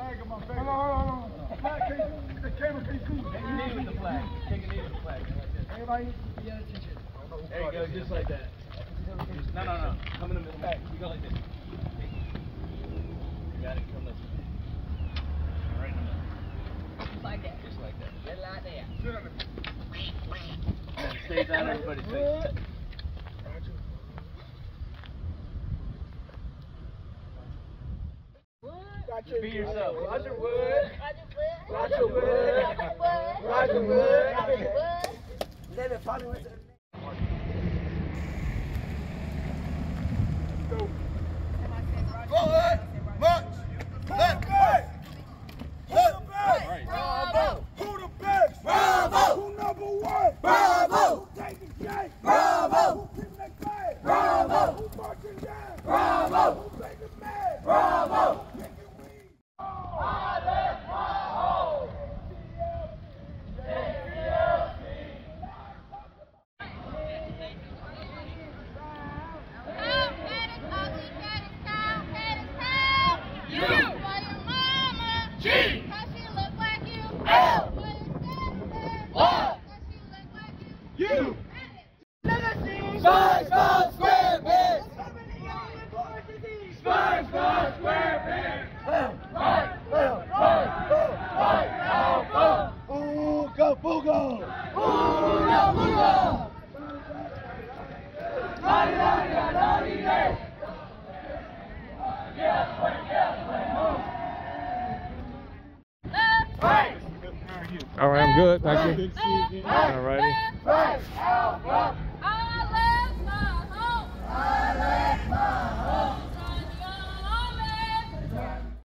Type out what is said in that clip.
flag on my face. Hold on, hold on, hold on. Flag can't, the camera can't see. Take a knee with the flag. Take a knee with the flag. Like this. Everybody, There you go, just like that. No, no, no. Come in the middle. You go like this. You got it. Come this way. Right in the middle. Like that. Just like that. Just like that. sit on it. Stay down everybody's face. Roger Be yourself. Roger Wood. Roger Wood. Roger Wood. Roger Wood. Let it follow us. Ooga booga. Booga booga. All right, I'm good. Thank you. Left, All righty.